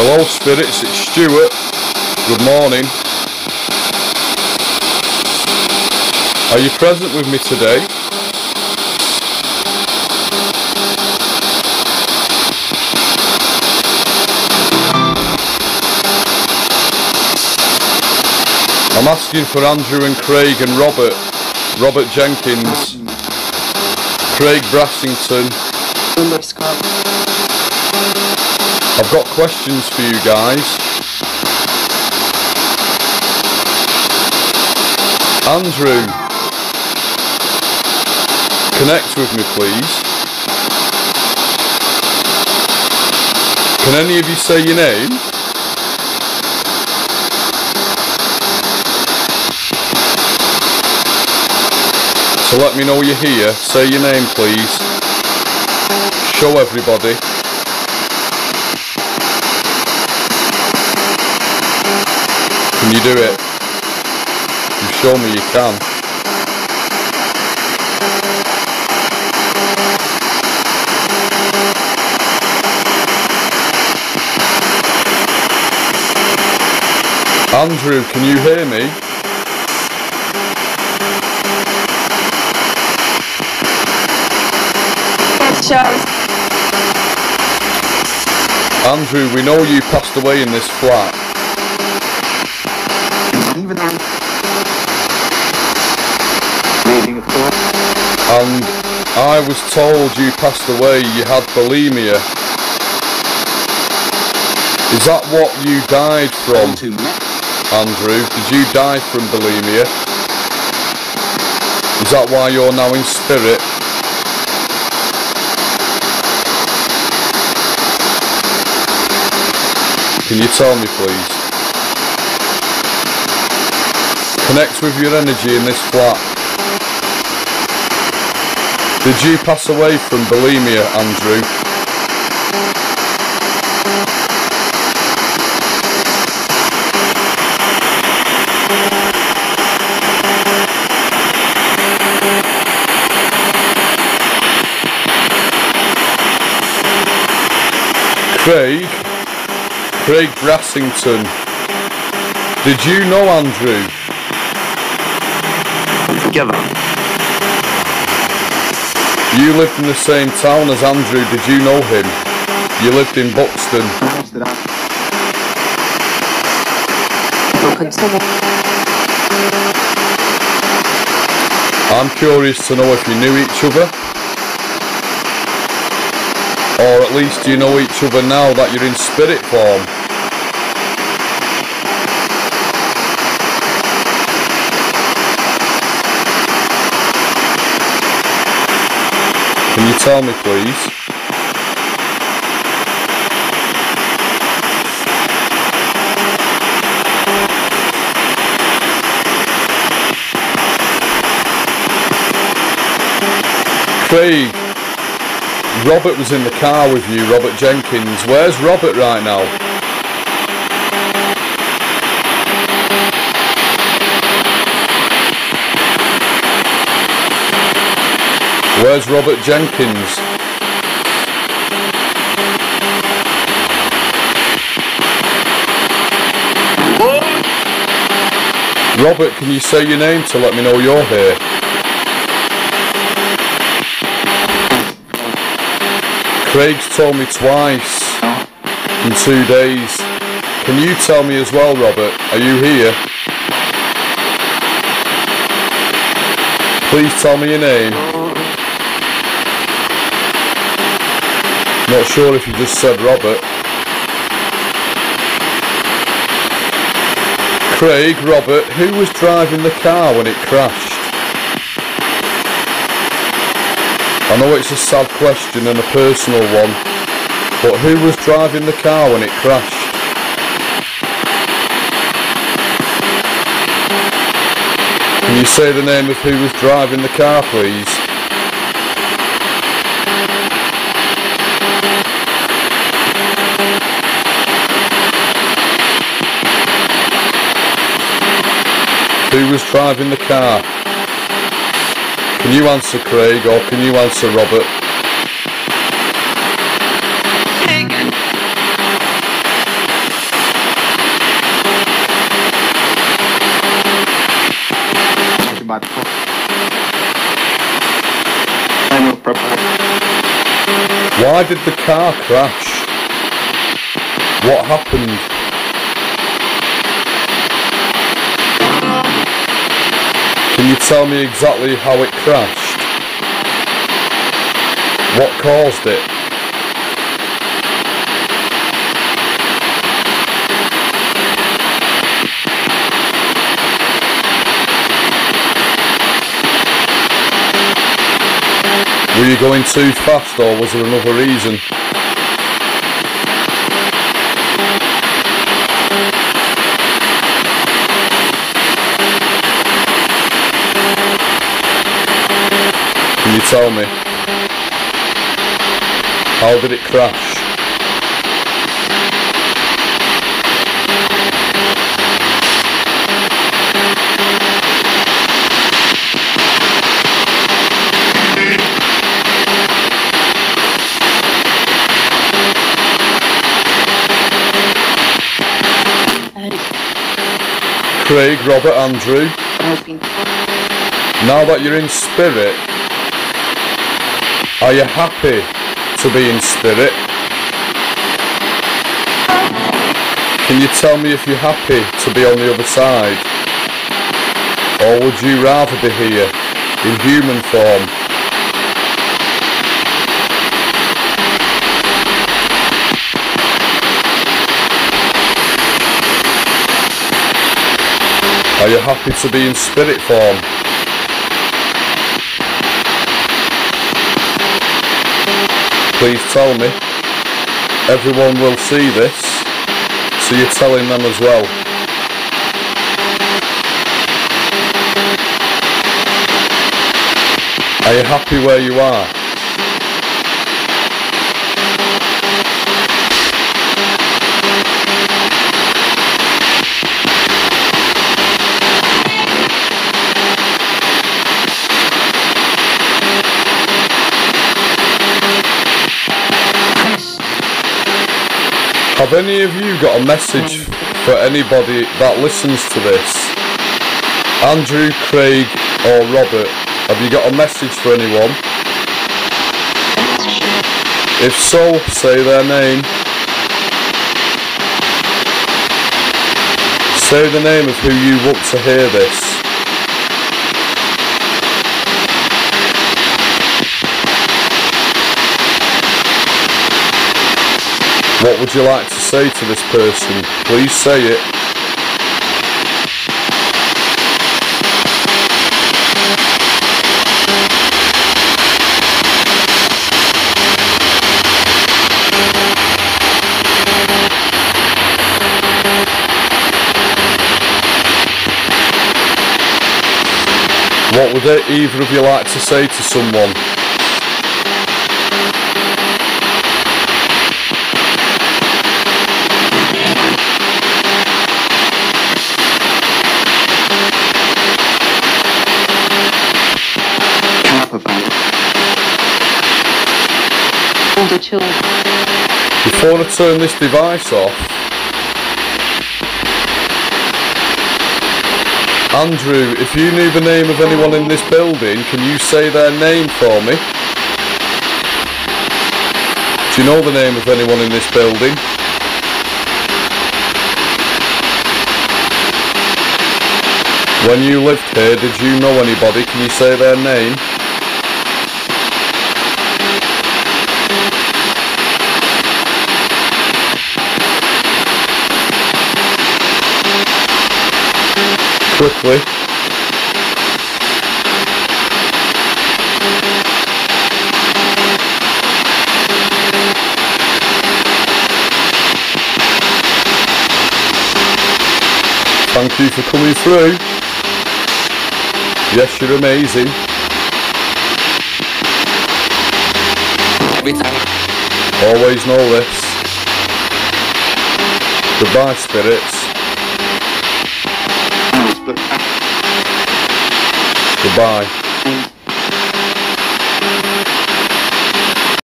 Hello spirits, it's Stuart. Good morning. Are you present with me today? I'm asking for Andrew and Craig and Robert. Robert Jenkins. Craig Brassington. I've got questions for you guys. Andrew. Connect with me please. Can any of you say your name? So let me know you're here. Say your name, please. Show everybody. Can you do it? You show me you can. Andrew, can you hear me? Andrew, we know you passed away in this flat. Even then, reading of course. And I was told you passed away, you had bulimia. Is that what you died from, Andrew? Did you die from bulimia? Is that why you're now in spirit? Can you tell me please? Connect with your energy in this flat. Did you pass away from bulimia, Andrew? Craig? Craig Brassington. Did you know Andrew? Together. You lived in the same town as Andrew, did you know him? You lived in Buxton. I'm curious to know if you knew each other. Or at least you know each other now that you're in spirit form. Can you tell me please? Craig, Robert was in the car with you, Robert Jenkins. Where's Robert right now? Where's Robert Jenkins? Robert, can you say your name to let me know you're here? Craig's told me twice in two days. Can you tell me as well, Robert? Are you here? Please tell me your name. Not sure if you just said Robert. Craig, Robert, who was driving the car when it crashed? I know it's a sad question and a personal one, but who was driving the car when it crashed? Can you say the name of who was driving the car, please? driving the car. Can you answer Craig or can you answer Robert? Why did the car crash? What happened? Tell me exactly how it crashed? What caused it? Were you going too fast or was there another reason? Can you tell me? How did it crash? Craig, Robert, Andrew, now that you're in spirit, are you happy to be in spirit? Can you tell me if you're happy to be on the other side? Or would you rather be here in human form? Are you happy to be in spirit form? Please tell me. Everyone will see this, so you're telling them as well. Are you happy where you are? Have any of you got a message for anybody that listens to this? Andrew, Craig, or Robert, have you got a message for anyone? If so, say their name. Say the name of who you want to hear this. What would you like to say to this person? Please say it. What would either of you like to say to someone? Children. Before I turn this device off, Andrew, if you knew the name of anyone in this building, can you say their name for me? Do you know the name of anyone in this building? When you lived here, did you know anybody? Can you say their name? Quickly. Thank you for coming through. Yes, you're amazing. Always know this. Goodbye, spirits. Goodbye.